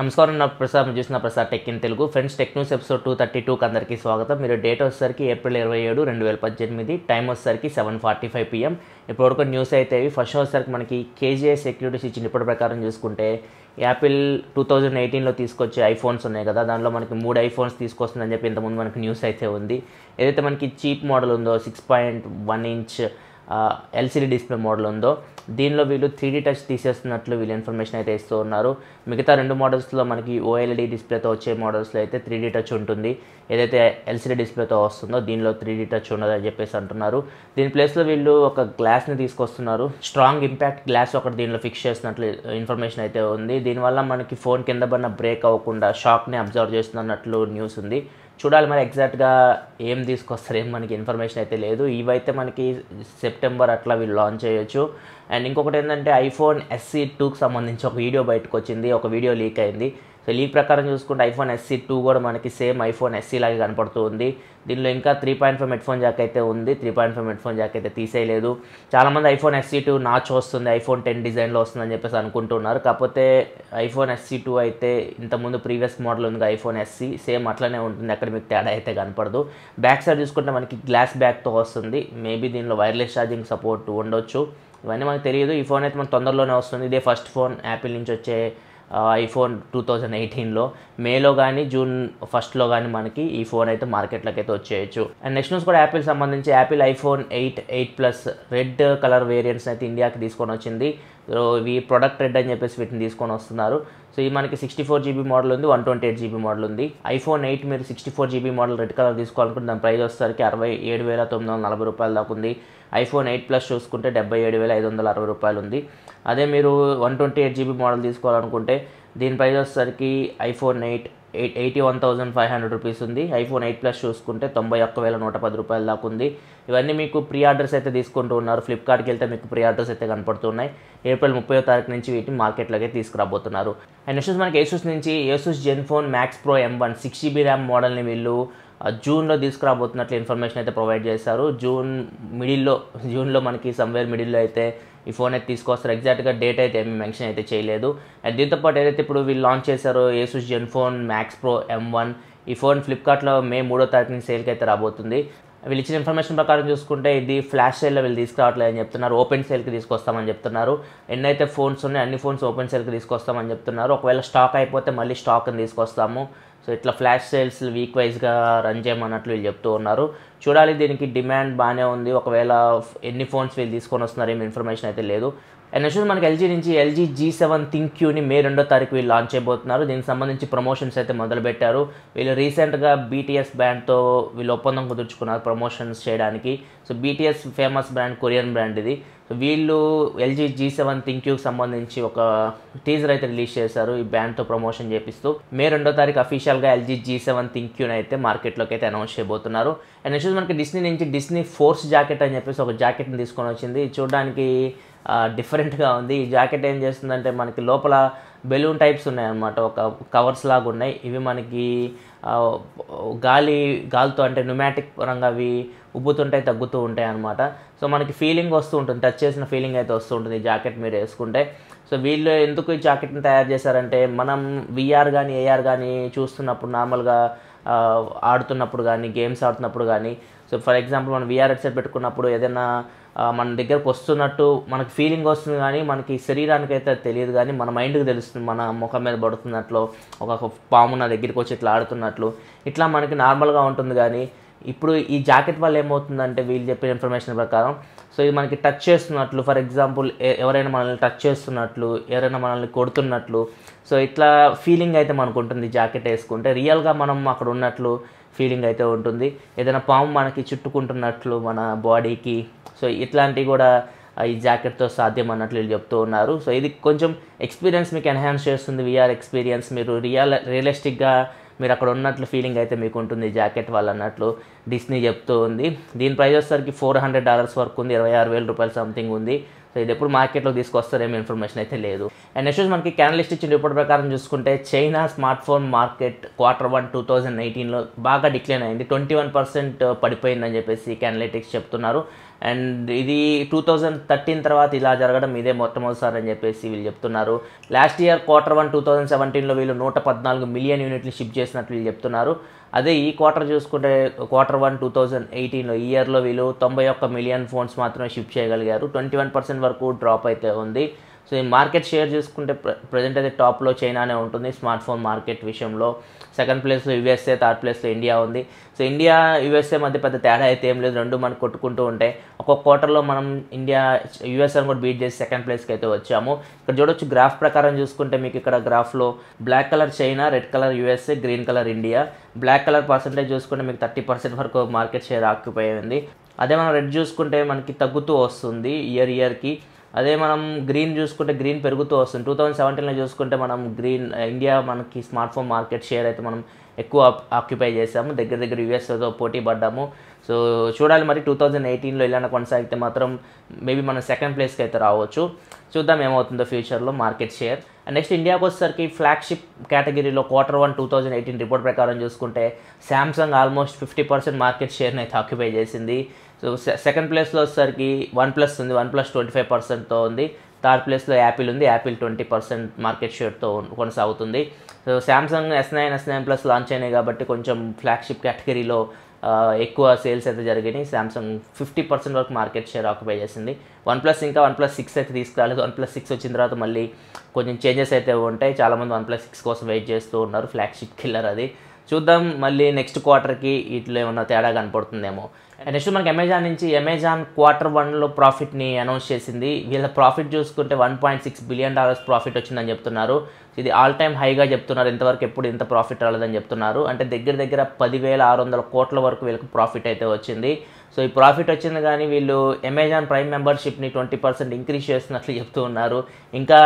నమస్కారం నా ప్రసాద్ చూసిన Prasad tech in Telugu. Friends tech news episode two thirty టూకి అందరికీ స్వాగతం. మీరు డేట్ వచ్చేసరికి ఏప్రిల్ ఇరవై ఏడు రెండు వేల పద్దెనిమిది. టైం వచ్చేసరికి సెవెన్ ఫార్టీ ఫైవ్ పిఎం. ఇప్పటివరకు న్యూస్ అయితే ఫస్ట్ వచ్చేసరికి మనకి కేజీఐ సెక్యూరిటీస్ ఇచ్చిన ఇప్పటి ప్రకారం చూసుకుంటే యాపిల్ టూ థౌజండ్ ఎయిటీన్లో తీసుకొచ్చే ఐఫోన్స్ ఉన్నాయి కదా. దానిలో మనకి మూడు ఐఫోన్స్ తీసుకొస్తుందని చెప్పి ఇంతకుముందు మనకి న్యూస్ అయితే ఉంది. ఏదైతే మనకి చీప్ మోడల్ ఉందో six point one inch LCD display model ఉందో దీనిలో వీళ్ళు త్రీ డీ టచ్ తీసేస్తున్నట్లు వీళ్ళు ఇన్ఫర్మేషన్ అయితే ఇస్తూ ఉన్నారు. మిగతా రెండు మోడల్స్లో మనకి ఓఎల్ఈడి డిస్ప్లేతో వచ్చే మోడల్స్లో అయితే త్రీ డీ టచ్ ఉంటుంది. ఏదైతే ఎల్సిడి డిస్ప్లేతో వస్తుందో దీనిలో త్రీ డీ టచ్ ఉండదని చెప్పేసి అంటున్నారు. దీని ప్లేస్లో వీళ్ళు ఒక గ్లాస్ని తీసుకొస్తున్నారు. స్ట్రాంగ్ ఇంపాక్ట్ గ్లాస్ ఒకటి దీనిలో ఫిక్స్ చేసినట్లు ఇన్ఫర్మేషన్ అయితే ఉంది. దీనివల్ల మనకి ఫోన్ కింద పడిన బ్రేక్ అవ్వకుండా షాక్ని అబ్జర్వ్ చేస్తున్నట్లు న్యూస్ ఉంది. చూడాలి మరి ఎగ్జాక్ట్గా ఏం తీసుకొస్తారు ఏం మనకి ఇన్ఫర్మేషన్ అయితే లేదు. ఇవైతే మనకి సెప్టెంబర్ అట్లా వీళ్ళు లాంచ్ చేయొచ్చు. అండ్ ఇంకొకటి ఏంటంటే ఐఫోన్ ఎస్సీ టూకి సంబంధించి ఒక వీడియో బయటకు వచ్చింది ఒక వీడియో లీక్ అయింది. సో ప్రకారం చూసుకుంటే ఐఫోన్ ఎస్సీ టూ కూడా మనకి సేమ్ ఐఫోన్ ఎస్సీ లాగే కనపడుతూ ఉంది. దీనిలో ఇంకా three point five headphone jack అయితే ఉంది. Three point five headphone jack అయితే తీసేయలేదు. చాలామంది ఐఫోన్ ఎస్సీ టూ నాచ్ వస్తుంది. ఐఫోన్ టెన్ డిజైన్లో వస్తుందని చెప్పేసి అనుకుంటున్నారు. కాకపోతే ఐఫోన్ ఎస్సీ టూ అయితే ఇంతకుముందు ప్రీవియస్ మోడల్ ఉంది ఐఫోన్ ఎస్సీ. సేమ్ అట్లనే ఉంటుంది. అక్కడ మీకు తేడా అయితే కనపడదు. బ్యాక్ సైడ్ చూసుకుంటే మనకి గ్లాస్ బ్యాక్తో వస్తుంది. మేబీ దీనిలో వైర్లెస్ ఛార్జింగ్ సపోర్ట్ ఉండొచ్చు. ఇవన్నీ మనకు తెలియదు. ఈ ఫోన్ అయితే మనకు తొందరలోనే వస్తుంది. ఇదే ఫస్ట్ ఫోన్ యాపిల్ నుంచి వచ్చే ఐఫోన్ టూ థౌజండ్ ఎయిటీన్లో మేలో కానీ జూన్ ఫస్ట్లో కానీ మనకి ఈ ఫోన్ అయితే మార్కెట్లోకి అయితే వచ్చేయచ్చు. అండ్ నెక్స్ట్ న్యూస్ కూడా యాపిల్ సంబంధించి Apple iPhone eight eight plus red colour variants అయితే ఇండియాకి తీసుకొని వచ్చింది. ఇవి ప్రొడక్ట్ రెడ్ అని చెప్పేసి వీటిని తీసుకొని వస్తున్నారు. సో ఇది మనకి సిక్స్టీ ఫోర్ జీబీ మోడల్ ఉంది one twenty eight GB model ఉంది. ఐఫోన్ ఎయిట్ మీరు sixty four GB model red colour తీసుకోవాలనుకుంటే దాని ప్రైస్ వచ్చేసరికి అరవై ఏడు వేల తొమ్మిది వందల నలభై రూపాయల దాకా ఉంది. ఐఫోన్ ఎయిట్ ప్లస్ చూసుకుంటే డెబ్బై ఏడు వేల ఐదు వందల అరవై రూపాయలు ఉంది. అదే మీరు one twenty eight GB model తీసుకోవాలనుకుంటే దీని ప్రైస్ వచ్చేసరికి iPhone eight eight eighty one thousand five hundred rupees ఉంది. ఐఫోన్ ఎయిట్ ప్లస్ చూసుకుంటే తొంభై ఒక్క వేల నూట పది రూపాయల దాకా ఉంది. ఇవన్నీ మీకు ప్రీ ఆర్డర్స్ అయితే తీసుకుంటూ ఉన్నారు. ఫ్లిప్కార్ట్కి వెళ్తే మీకు ప్రీ ఆర్డర్స్ అయితే కనపడుతున్నాయి. ఏప్రిల్ ముప్పై తారీఖు నుంచి వీటిని మార్కెట్లోకి తీసుకురాబోతున్నారు. అండ్ నెక్స్ట్ మనకి ఏసూస్ నుంచి Asus ZenFone Max Pro M one six GB RAM మోడల్ని వీళ్ళు జూన్లో తీసుకురాబోతున్నట్లు ఇన్ఫర్మేషన్ అయితే ప్రొవైడ్ చేశారు. జూన్ మిడిల్లో జూన్లో మనకి సమ్వేర్ మిడిల్లో అయితే ఈ ఫోన్ అయితే తీసుకొస్తారు. ఎగ్జాక్ట్గా డేట్ అయితే ఏమి మెన్షన్ అయితే చేయలేదు. అండ్ దీంతో పాటు ఏదైతే ఇప్పుడు వీళ్ళు లాంచ్ చేశారో Asus ZenFone Max Pro M one ఈ ఫోన్ ఫ్లిప్కార్ట్లో మే మూడో తారీఖుని సేల్కి అయితే రాబోతుంది. వీళ్ళు ఇచ్చిన ఇన్ఫర్మేషన్ ప్రకారం చూసుకుంటే ఇది ఫ్లాష్ సేల్లో వీళ్ళు తీసుకురావట్లేదు అని చెప్తున్నారు. ఓపెన్ సేల్కి తీసుకొస్తామని చెప్తున్నారు. ఎన్నైతే ఫోన్స్ ఉన్నాయి అన్ని ఫోన్స్ ఓపెన్ సేల్కి తీసుకొస్తామని చెప్తున్నారు. ఒకవేళ స్టాక్ అయిపోతే మళ్ళీ స్టాక్ని తీసుకొస్తాము. సో ఇట్లా ఫ్లాష్ సేల్స్ వీక్ వైజ్గా రన్ చేయమన్నట్లు వీళ్ళు చెప్తూ ఉన్నారు. చూడాలి దీనికి డిమాండ్ బాగానే ఉంది. ఒకవేళ ఎన్ని ఫోన్స్ వీళ్ళు తీసుకొని వస్తున్నారు ఏమి ఇన్ఫర్మేషన్ అయితే లేదు. అండ్ నెక్స్ట్ మనకి ఎల్జీ నుంచి ఎల్జీ జీ సెవెన్ థింక్ క్యూని మే రెండో తారీఖు వీళ్ళు లాంచ్ చేయబోతున్నారు. దీనికి సంబంధించి ప్రమోషన్స్ అయితే మొదలుపెట్టారు. వీళ్ళు రీసెంట్గా బీటీఎస్ బ్రాండ్తో వీళ్ళు ఒప్పందం కుదుర్చుకున్నారు ప్రమోషన్స్ చేయడానికి. So BTS famous brand Korean brand ఇది. సో వీళ్ళు ఎల్జీ జీ సెవెన్ థింక్ క్యూకి సంబంధించి ఒక టీజర్ అయితే రిలీజ్ చేశారు. ఈ బ్రాండ్తో ప్రమోషన్ చేపిస్తూ మే రెండో తారీఖు అఫీషియల్గా ఎల్జీ జీ సెవెన్ థింక్ క్యూని అయితే మార్కెట్లోకి అయితే అనౌన్స్ చేయబోతున్నారు. అండ్ నెక్స్ట్ మనకి డిస్నీ నుంచి డిస్నీ ఫోర్స్ జాకెట్ అని చెప్పేసి ఒక జాకెట్ని తీసుకొని వచ్చింది. చూడడానికి డిఫరెంట్గా ఉంది. ఈ జాకెట్ ఏం చేస్తుందంటే మనకి లోపల బెలూన్ టైప్స్ ఉన్నాయన్నమాట. ఒక కవర్స్ లాగా ఉన్నాయి. ఇవి మనకి గాలి గాలితో అంటే న్యూమాటిక్ పరంగా అవి ఉబ్బుతుంటాయి తగ్గుతూ ఉంటాయి అనమాట సో మనకి ఫీలింగ్ వస్తూ ఉంటుంది. టచ్ చేసిన ఫీలింగ్ అయితే వస్తూ ఉంటుంది ఈ జాకెట్ మీరు వేసుకుంటే. సో వీళ్ళు ఎందుకు ఈ జాకెట్ని తయారు చేశారంటే మనం విఆర్ కానీ ఏఆర్ కానీ చూస్తున్నప్పుడు నార్మల్గా ఆడుతున్నప్పుడు కానీ గేమ్స్ ఆడుతున్నప్పుడు కానీ సో ఫర్ ఎగ్జాంపుల్ మనం విఆర్ హెడ్సెట్ పెట్టుకున్నప్పుడు ఏదైనా మన దగ్గరకు వస్తున్నట్టు మనకి ఫీలింగ్ వస్తుంది కానీ మనకి శరీరానికి అయితే తెలియదు కానీ మన మైండ్కి తెలుస్తుంది మన ముఖం మీద పడుతున్నట్లు ఒక పాము నా దగ్గరికి వచ్చి ఇట్లా ఆడుతున్నట్లు. ఇట్లా మనకి నార్మల్గా ఉంటుంది కానీ ఇప్పుడు ఈ జాకెట్ వల్ల ఏమవుతుందంటే వీళ్ళు చెప్పిన ఇన్ఫర్మేషన్ ప్రకారం సో ఇది మనకి టచ్ చేస్తున్నట్లు ఫర్ ఎగ్జాంపుల్ ఎవరైనా మనల్ని టచ్ చేస్తున్నట్లు ఎవరైనా మనల్ని కొడుతున్నట్లు సో ఇట్లా ఫీలింగ్ అయితే మనకు ఉంటుంది జాకెట్ వేసుకుంటే. రియల్గా మనం అక్కడ ఉన్నట్లు ఫీలింగ్ అయితే ఉంటుంది. ఏదైనా పాము మనకి చుట్టుకుంటున్నట్లు మన బాడీకి సో ఇట్లాంటివి కూడా ఈ జాకెట్తో సాధ్యం అన్నట్లు వీళ్ళు చెప్తూ ఉన్నారు. సో ఇది కొంచెం ఎక్స్పీరియన్స్ మీకు ఎన్హాన్స్ చేస్తుంది విఆర్ ఎక్స్పీరియన్స్. మీరు రియల్ రియలిస్టిక్గా మీరు అక్కడ ఉన్నట్లు ఫీలింగ్ అయితే మీకు ఉంటుంది జాకెట్ వల్ల అన్నట్లు డిస్నీ చెప్తూ ఉంది. దీని ప్రైస్ వచ్చేసరికి ఫోర్ హండ్రెడ్ డాలర్స్ వరకు ఉంది ఇరవై ఆరు వేల రూపాయలు సంథింగ్ ఉంది. సో ఇది ఎప్పుడు మార్కెట్లో తీసుకొస్తారేమో ఇన్ఫర్మేషన్ అయితే లేదు. అండ్ నెక్స్ట్ మనకి క్యానలిస్ట్ ఇచ్చిన రిపోర్ట్ ప్రకారం చూసుకుంటే China smartphone market quarter one two thousand నైన్టీన్లో బాగా డిక్లైన్ అయింది. ట్వంటీ వన్ పర్సెంట్ పడిపోయిందని చెప్పేసి క్యానలిటిక్స్ చెప్తున్నారు. అండ్ ఇది టూ థౌజండ్ థర్టీన్ తర్వాత ఇలా జరగడం ఇదే మొట్టమొదటిసారి అని చెప్పేసి వీళ్ళు చెప్తున్నారు. Last year quarter one two thousand సెవెంటీన్లో వీళ్ళు నూట పద్నాలుగు మిలియన్ యూనిట్లు షిప్ చేసినట్లు వీళ్ళు చెప్తున్నారు. అదే ఈ క్వార్టర్ చూసుకుంటే క్వార్టర్ వన్ టూ థౌజండ్ ఎయిటీన్లో ఈ ఇయర్లో వీళ్ళు తొంభై ఒక్క మిలియన్ ఫోన్స్ మాత్రమే షిప్ చేయగలిగారు. ట్వంటీ వన్ పర్సెంట్ వరకు డ్రాప్ అయితే ఉంది. సో ఈ మార్కెట్ షేర్ చూసుకుంటే ప్ర ప్రజెంట్ అయితే టాప్లో చైనానే ఉంటుంది స్మార్ట్ ఫోన్ మార్కెట్ విషయంలో. సెకండ్ ప్లేస్లో యూఎస్ఏ థర్డ్ ప్లేస్లో ఇండియా ఉంది. సో ఇండియా యూఎస్ఏ మధ్య పెద్ద తేడా అయితే ఏం లేదు రెండు మనకు కొట్టుకుంటూ ఉంటాయి ఒక్కొక్క క్వార్టర్లో మనం ఇండియా యూఎస్ఏని కూడా బీట్ చేసి సెకండ్ ప్లేస్కి అయితే వచ్చాము. ఇక్కడ చూడొచ్చు గ్రాఫ్ ప్రకారం చూసుకుంటే మీకు ఇక్కడ గ్రాఫ్లో black colour China red colour USA green colour India. Black colour percentage చూసుకుంటే మీకు థర్టీ పర్సెంట్ వరకు మార్కెట్ షేర్ ఆక్యుపై ఉంది. అదే మనం రెడ్ చూసుకుంటే మనకి తగ్గుతూ వస్తుంది ఇయర్ ఇయర్కి. అదే మనం గ్రీన్ చూసుకుంటే గ్రీన్ పెరుగుతూ వస్తుంది. టూ థౌజండ్ సెవెంటీన్లో చూసుకుంటే మనం గ్రీన్ ఇండియా మనకి స్మార్ట్ ఫోన్ మార్కెట్ షేర్ అయితే మనం ఎక్కువ ఆక్యుపై చేసాము దగ్గర దగ్గర యూఎస్తో పోటీ పడ్డాము. సో చూడాలి మరి టూ థౌజండ్ ఎయిటీన్లో ఇలానే కొనసాగితే మాత్రం మేబీ మనం సెకండ్ ప్లేస్కి అయితే రావచ్చు. చూద్దాం ఏమవుతుందో ఫ్యూచర్లో మార్కెట్ షేర్ అండ్ నెక్స్ట్ ఇండియాకి వచ్చేసరికి ఫ్లాగ్షిప్ కేటగిరీలో quarter one two thousand eighteen report ప్రకారం చూసుకుంటే Samsung almost fifty percent market షేర్ని అయితే ఆక్యుపై చేసింది. సో సెకండ్ ప్లేస్లో వచ్చేసరికి వన్ ప్లస్ ఉంది వన్ ప్లస్ ట్వంటీ ఫైవ్ పర్సెంట్తో ఉంది. థర్డ్ ప్లేస్లో యాపిల్ ఉంది యాపిల్ ట్వంటీ పర్సెంట్ మార్కెట్ షేర్తో కొనసాగుతుంది. So Samsung S nine S nine plus launch అయినాయి కాబట్టి కొంచెం ఫ్లాగ్షిప్ కేటగిరీలో ఎక్కువ సేల్స్ అయితే జరిగినాయి. శాంసంగ్ ఫిఫ్టీ పర్సెంట్ వరకు మార్కెట్ షేర్ ఆక్యుపై చేసింది. వన్ ప్లస్ ఇంకా వన్ ప్లస్ సిక్స్ అయితే తీసుకురాలేదు. వన్ ప్లస్ సిక్స్ వచ్చిన తర్వాత మళ్ళీ కొంచెం చేంజెస్ అయితే ఉంటాయి. చాలామంది వన్ ప్లస్ సిక్స్ కోసం వెయిట్ చేస్తూ ఉన్నారు. ఫ్లాగ్షిప్ కిల్లర్ అది. చూద్దాం మళ్ళీ నెక్స్ట్ క్వార్టర్కి వీటిలో ఏమన్నా తేడా కనపడుతుందేమో. నెక్స్ట్ మనకి అమెజాన్ నుంచి అమెజాన్ క్వార్టర్ వన్లో ప్రాఫిట్ని అనౌన్స్ చేసింది. వీళ్ళ ప్రాఫిట్ చూసుకుంటే one point six billion dollars profit వచ్చిందని చెప్తున్నారు. ఇది ఆల్ టైమ్ హైగా చెప్తున్నారు. ఇంతవరకు ఎప్పుడు ఇంత ప్రాఫిట్ రాలేదని చెప్తున్నారు. అంటే దగ్గర దగ్గర పదివేల ఆరు వందల కోట్ల వరకు వీళ్ళకి ప్రాఫిట్ అయితే వచ్చింది. సో ఈ ప్రాఫిట్ వచ్చింది కానీ వీళ్ళు అమెజాన్ ప్రైమ్ మెంబర్షిప్ని ట్వంటీ పర్సెంట్ ఇంక్రీజ్ చేస్తున్నట్లు చెప్తూ ఉన్నారు. ఇంకా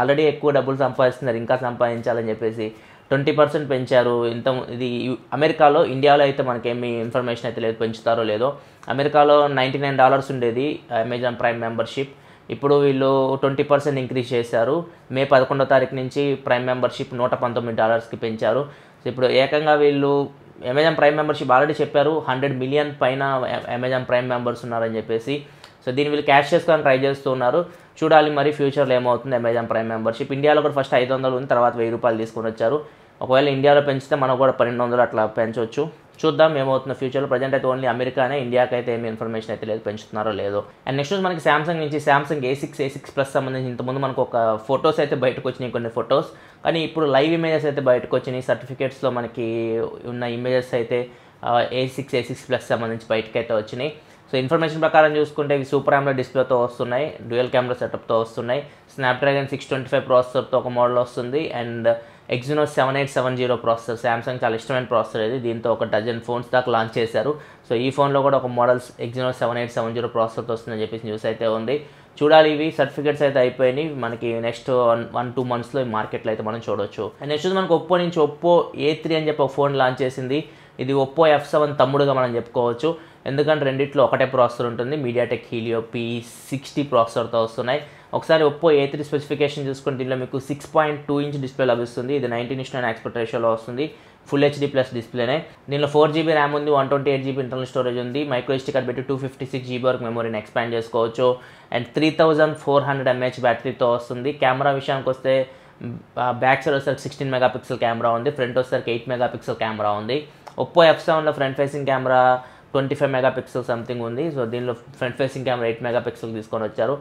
ఆల్రెడీ ఎక్కువ డబ్బులు సంపాదిస్తున్నారు. ఇంకా సంపాదించాలని చెప్పేసి ట్వంటీ పర్సెంట్ పెంచారు. ఇంత ఇది అమెరికాలో ఇండియాలో అయితే మనకేమి ఇన్ఫర్మేషన్ అయితే లేదు పెంచుతారో లేదో. అమెరికాలో నైంటీ నైన్ డాలర్స్ ఉండేది అమెజాన్ ప్రైమ్ మెంబర్షిప్. ఇప్పుడు వీళ్ళు ట్వంటీ పర్సెంట్ ఇంక్రీజ్ చేశారు. మే పదకొండో తారీఖు నుంచి ప్రైమ్ మెంబర్షిప్ నూట పంతొమ్మిది డాలర్స్కి పెంచారు. సో ఇప్పుడు ఏకంగా వీళ్ళు అమెజాన్ ప్రైమ్ మెంబర్షిప్ ఆల్రెడీ చెప్పారు హండ్రెడ్ మిలియన్ పైన అమెజాన్ ప్రైమ్ మెంబర్స్ ఉన్నారని చెప్పేసి. సో దీన్ని వీళ్ళు క్యాష్ చేసుకోవడానికి ట్రై చేస్తున్నారు చూడాలి మరి ఫ్యూచర్లో ఏమవుతుంది అమెజాన్ ప్రైమ్ మెంబర్షిప్ ఇండియాలో కూడా ఫస్ట్ ఐదు వందలు ఉంది తర్వాత వెయ్యి రూపాయలు తీసుకొని వచ్చారు. ఒకవేళ ఇండియాలో పెంచితే మనం కూడా పన్నెండు వందలు అట్లా పెంచవచ్చు చూద్దాం ఏమవుతుందో ఫ్యూచర్లో ప్రజెంట్ అయితే ఓన్లీ అమెరికానే ఇండియాకి అయితే ఏమి ఇన్ఫర్మేషన్ అయితే లేదు పెంచుతున్నారో లేదో. అండ్ నెక్స్ట్ మనకి శాంసంగ్ నుంచి Samsung A six A six plus సంబంధించి ఇంతకుముందు మనకు ఒక ఫొటోస్ అయితే బయటకు వచ్చినాయి కొన్ని ఫొటోస్ కానీ ఇప్పుడు లైవ్ ఇమేజెస్ అయితే బయటకు వచ్చినాయి. సర్టిఫికేట్స్లో మనకి ఉన్న ఇమేజెస్ అయితే A six A six plus సంబంధించి బయటకు అయితే వచ్చినాయి. సో ఇన్ఫర్మేషన్ ప్రకారం చూసుకుంటే ఇవి సూపర్ ఆమ్లో డిస్ప్లేతో వస్తున్నాయి. డ్యూయల్ కెమెరా సెటప్తో వస్తున్నాయి. స్నాప్డ్రాగన్ సిక్స్ ట్వంటీ ఫైవ్ ప్రాసెసర్తో ఒక మోడల్ వస్తుంది. And Exynos seven eight seven zero processor. Samsung చాలా ఇష్టమైన ప్రాసెసర్ ఇది. దీంతో ఒక డజన్ ఫోన్స్ దాకా లాంచ్ చేశారు. సో ఈ ఫోన్లో కూడా ఒక models Exynos seven eight seven zero ప్రాసెసర్తో వస్తుందని చెప్పేసి న్యూస్ అయితే ఉంది. చూడాలి ఇవి. సర్టిఫికేట్స్ అయితే అయిపోయినాయి. మనకి నెక్స్ట్ వన్ వన్ టూ మంత్స్లో ఈ మార్కెట్లో అయితే మనం చూడొచ్చు. అండ్ నెక్స్ట్ మనకు ఒప్పో నుంచి ఒప్పో ఏ త్రీ అని చెప్పి ఒక ఫోన్ లాంచ్ చేసింది. ఇది ఒప్పో ఎఫ్ సెవెన్ తమ్ముడుగా మనం చెప్పుకోవచ్చు. ఎందుకంటే రెండిట్లో ఒకటే ప్రాసెసర్ ఉంటుంది. మీడియాటెక్ హీలియో పీ సిక్స్టీ ప్రాసెసర్తో వస్తున్నాయి. ఒకసారి ఒప్పో ఏ త్రీ స్పెసిఫికేషన్ చూసుకుంటే దీనిలో మీకు six point two inch display లభిస్తుంది. ఇది నైన్టీన్ ఇస్ నైన్ ఎక్స్పర్ట్ రేషియోలో వస్తుంది. ఫుల్ హెచ్డీ ప్లస్ డిస్ప్లేనే దీనిలో ఫోర్ జీబీ ర్యామ్ ఉంది one twenty eight GB internal storage ఉంది. మైక్రో ఎస్టీ కార్డ్ పెట్టి టూ ఫిఫ్టీ సిక్స్ జీబీ వరకు మెమరీని ఎక్స్పాండ్ చేసుకోవచ్చు. And three thousand four hundred MH బ్యాటరీతో వస్తుంది. కెమెరా విషయానికి వస్తే బ్యాక్ సైడ్ వచ్చేసరికి సిక్స్టీన్ మెగా పిక్సెల్ కెమెరా ఉంది ఫ్రంట్ వచ్చేసరికి ఎయిట్ మెగా పిక్సెల్ కెమెరా ఉంది. ఒప్పో ఎఫ్ సెవెన్లో front facing camera twenty five mega pixel something ఉంది. సో దీనిలో front facing camera eight mega pixel తీసుకొని వచ్చారు.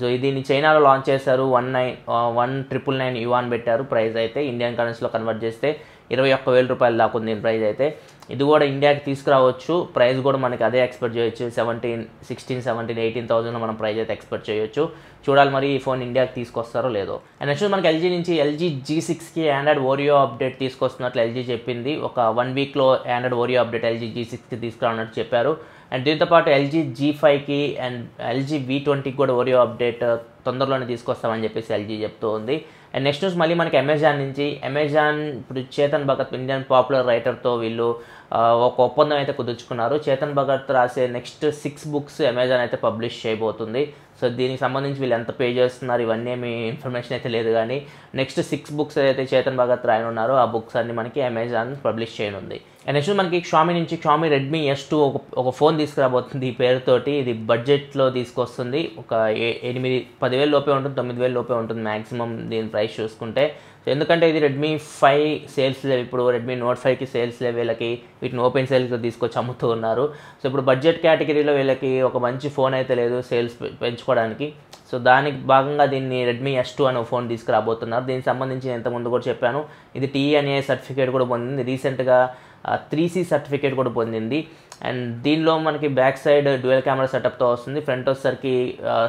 సో దీన్ని చైనాలో లాంచ్ చేశారు. One nine one triple nine yuan పెట్టారు. ప్రైస్ అయితే ఇండియన్ కరెన్సీలో కన్వర్ట్ చేస్తే ఇరవై ఒక్క వేల రూపాయలు దాకా ఉంది దీని ప్రైస్ అయితే. ఇది కూడా ఇండియాకి తీసుకురావచ్చు. ప్రైస్ కూడా మనకి అదే ఎక్స్పెక్ట్ చేయొచ్చు. సెవెంటీన్ సిక్స్టీన్ సెవెంటీన్ ఎయిటీన్ థౌసండ్లో మనం ప్రైస్ అయితే ఎక్స్పెక్ట్ చేయొచ్చు. చూడాలి మరి ఈ ఫోన్ ఇండియాకి తీసుకొస్తారో లేదో. అండ్ నెక్స్ట్ మనకి ఎల్జీ నుంచి ఎల్జీ జీ సిక్స్కి ఆండ్రాయిడ్ ఓరియో అప్డేట్ తీసుకొస్తున్నట్లు ఎల్జీ చెప్పింది. ఒక వన్ వీక్లో Android Oreo update LG G సిక్స్కి తీసుకురానట్టు చెప్పారు. అండ్ దీంతో పాటు ఎల్జీ జీ ఫైవ్కి అండ్ ఎల్జీ వి ట్వంటీకి కూడా ఓరియో అప్డేట్ uh, తొందరలోనే తీసుకొస్తామని చెప్పేసి ఎల్జీ చెప్తూ ఉంది. అండ్ నెక్స్ట్ న్యూస్ మళ్ళీ మనకి అమెజాన్ నుంచి. అమెజాన్ ఇప్పుడు చేతన్ భగత్ ఇండియన్ పాపులర్ రైటర్తో వీళ్ళు uh, ఒక ఒప్పందం అయితే కుదుర్చుకున్నారు. చేతన్ భగత్ రాసే నెక్స్ట్ సిక్స్ బుక్స్ అమెజాన్ అయితే పబ్లిష్ చేయబోతుంది. సో దీనికి సంబంధించి వీళ్ళు ఎంత పే చేస్తున్నారు ఇవన్నీ మీ ఇన్ఫర్మేషన్ అయితే లేదు కానీ నెక్స్ట్ సిక్స్ బుక్స్ ఏదైతే చేతన్ భగత్ రాయనున్నారో ఆ బుక్స్ అన్ని మనకి అమెజాన్ పబ్లిష్ చేయనుంది. నెక్స్ట్ మనకి షామీ నుంచి షామీ రెడ్మీ ఎస్ టూ ఒక ఒక ఫోన్ తీసుకురాబోతుంది ఈ పేరుతోటి. ఇది బడ్జెట్లో తీసుకొస్తుంది. ఒక ఏ- ఎనిమిది పదివేల లోపే ఉంటుంది తొమ్మిది వేల లోపే ఉంటుంది మ్యాక్సిమం దీని ప్రైస్ చూసుకుంటే. సో ఎందుకంటే ఇది రెడ్మీ ఫైవ్ సేల్స్ లేవు ఇప్పుడు రెడ్మీ నోట్ ఫైవ్కి సేల్స్ లేవు వీళ్ళకి వీటిని ఓపెన్ సేల్స్లో తీసుకొచ్చి అమ్ముతూ ఉన్నారు. సో ఇప్పుడు బడ్జెట్ కేటగిరీలో వీళ్ళకి ఒక మంచి ఫోన్ అయితే లేదు సేల్స్ పెంచుకోవడానికి. సో దానికి భాగంగా దీన్ని రెడ్మీ ఎస్ టూ అనే ఫోన్ తీసుకురాబోతున్నారు. దీనికి సంబంధించి నేను ఇంతకుముందు కూడా చెప్పాను. ఇది టీ అనే సర్టిఫికేట్ కూడా పొందింది. రీసెంట్గా త్రీ సీ సర్టిఫికేట్ కూడా పొందింది. అండ్ దీనిలో మనకి బ్యాక్ సైడ్ డ్యూయల్ కెమెరా సెటప్తో వస్తుంది. ఫ్రంట్ వచ్చేసరికి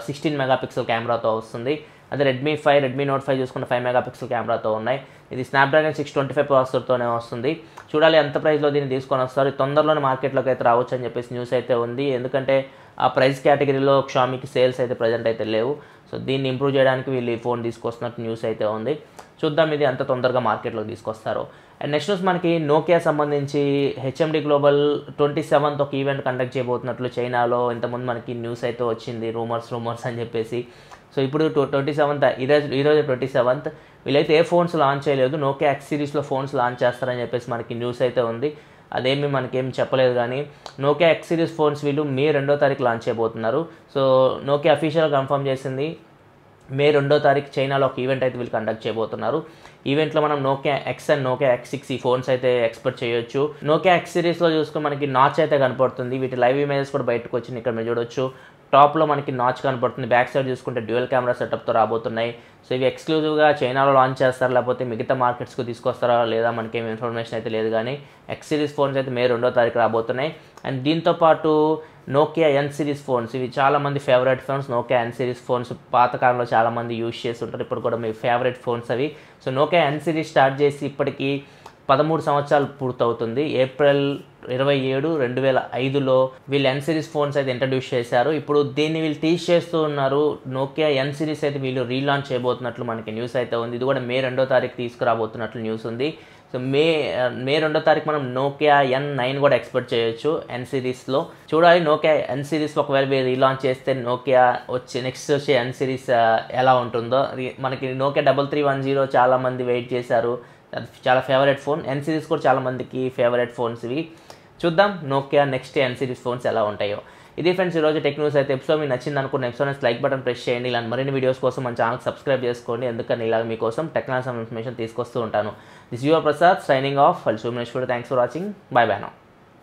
సిక్స్టీన్ మెగాపిక్సెల్ కెమెరాతో వస్తుంది. అదే Redmi five Redmi note five చూసుకున్న ఫైవ్ మెగాపిక్సెల్ కెమెరాతో ఉన్నాయి. ఇది స్నాప్డ్రాగన్ సిక్స్ ట్వంటీ ఫైవ్ ప్రాసెసర్తోనే వస్తుంది. చూడాలి ఎంత ప్రైస్లో దీన్ని తీసుకొని వస్తారు. ఇది తొందరలోనే మార్కెట్లోకి అయితే రావచ్చు అని చెప్పేసి న్యూస్ అయితే ఉంది. ఎందుకంటే ఆ ప్రైస్ కేటగిరీలో షామీకి సేల్స్ అయితే ప్రజెంట్ అయితే లేవు. సో దీన్ని ఇంప్రూవ్ చేయడానికి వీళ్ళు ఈ ఫోన్ తీసుకొస్తున్నట్టు న్యూస్ అయితే ఉంది. చూద్దాం ఇది అంత తొందరగా మార్కెట్లోకి తీసుకొస్తారు. అండ్ నెక్స్ట్ న్యూస్ మనకి నోకియా సంబంధించి హెచ్ఎండి గ్లోబల్ ట్వంటీ సెవెంత్ ఒక ఈవెంట్ కండక్ట్ చేయబోతున్నట్లు చైనాలో ఇంతకుముందు మనకి న్యూస్ అయితే వచ్చింది. రూమర్స్ రూమర్స్ అని చెప్పేసి. సో ఇప్పుడు ట్వంటీ సెవెంత్ ఈరోజు ఈరోజు ట్వంటీ సెవెంత్ వీళ్ళైతే ఏ ఫోన్స్ లాంచ్ చేయలేదు. నోకే ఎక్స్ సిరీస్లో ఫోన్స్ లాంచ్ చేస్తారని చెప్పేసి మనకి న్యూస్ అయితే ఉంది. అదేమి మనకేం చెప్పలేదు కానీ నోకియా ఎక్స్ సిరీస్ ఫోన్స్ వీళ్ళు మే రెండో తారీఖు లాంచ్ చేయబోతున్నారు. సో నోకియా అఫీషియల్ కన్ఫర్మ్ చేసింది మే రెండో తారీఖు చైనాలో ఒక ఈవెంట్ అయితే వీళ్ళు కండక్ట్ చేయబోతున్నారు. ఈవెంట్లో మనం Nokia X and Nokia X six ఈ ఫోన్స్ అయితే ఎక్స్పెక్ట్ చేయొచ్చు. నోకియా ఎక్స్ సిరీస్లో చూసుకుని మనకి నాచ్ అయితే కనపడుతుంది. వీటి లైవ్ ఇమేజెస్ కూడా బయటకు వచ్చింది. ఇక్కడ మీరు చూడొచ్చు. టాప్లో మనకి నాచ్ కనపడుతుంది. బ్యాక్ సైడ్ చూసుకుంటే డ్యూయల్ కెమెరా సెటప్తో రాబోతున్నాయి. సో ఇవి ఎక్స్క్లూజివ్గా చైనాలో లాంచ్ చేస్తారా? లేకపోతే మిగతా మార్కెట్స్కి తీసుకొస్తారా? లేదా మనకేం ఇన్ఫర్మేషన్ అయితే లేదు కానీ ఎక్స్ సిరీస్ ఫోన్స్ అయితే మే రెండో తారీఖు రాబోతున్నాయి. అండ్ దీంతో పాటు నోకియా ఎన్ సిరీస్ ఫోన్స్ ఇవి చాలామంది favourite phones Nokia N series phones పాతకాలంలో చాలా మంది యూజ్ చేస్తుంటారు. ఇప్పుడు కూడా మీ ఫేవరెట్ ఫోన్స్ అవి. So Nokia N series start చేసి ఇప్పటికీ పదమూడు సంవత్సరాలు పూర్తవుతుంది. ఏప్రిల్ ఇరవై ఏడు రెండు వేల ఐదులో వీళ్ళు ఎన్ సిరీస్ ఫోన్స్ అయితే ఇంట్రడ్యూస్ చేశారు. ఇప్పుడు దీన్ని వీళ్ళు తీసేస్తూ ఉన్నారు. నోకియా ఎన్ సిరీస్ అయితే వీళ్ళు రీలాంచ్ చేయబోతున్నట్లు మనకి న్యూస్ అయితే ఉంది. ఇది కూడా మే రెండో తారీఖు తీసుకురాబోతున్నట్లు న్యూస్ ఉంది. సో మే మే రెండో తారీఖు మనం నోకియా ఎన్ నైన్ కూడా ఎక్స్పెక్ట్ చేయొచ్చు ఎన్ సిరీస్లో చూడాలి నోకియా ఎన్ సిరీస్ ఒకవేళ వీళ్ళు రీలాంచ్ చేస్తే నోకియా వచ్చి నెక్స్ట్ వచ్చే ఎన్ సిరీస్ uh, ఎలా ఉంటుందో. మనకి Nokia double three one zero చాలామంది వెయిట్ చేశారు. చాలా ఫేవరెట్ ఫోన్ ఎన్ సిరీస్ కూడా చాలా మందికి ఫేవరెట్ ఫోన్స్ ఇవి. చూద్దాం Nokia next N series phones ఎలా ఉంటాయో. ఇది ఫ్రెండ్స్ ఈరోజు టెక్ న్యూస్ అయితే ఎపిసోడ్ మీకు నచ్చింది అనుకున్న ఎపిసోడ్ లైక్ బటన్ ప్రెస్ చేయండి. ఇలాంటి మరిన్ని వీడియోస్ కోసం మన ఛానల్ సబ్స్క్రైబ్ చేసుకోండి. ఎందుకని ఇలాగ మీకోసం టెక్నాలజీ ఇన్ఫర్మేషన్ తీసుకొస్తూ ఉంటాను. This your Prasad signing off ఫల్ సూమినేశ్వర్ thanks for watching bye bye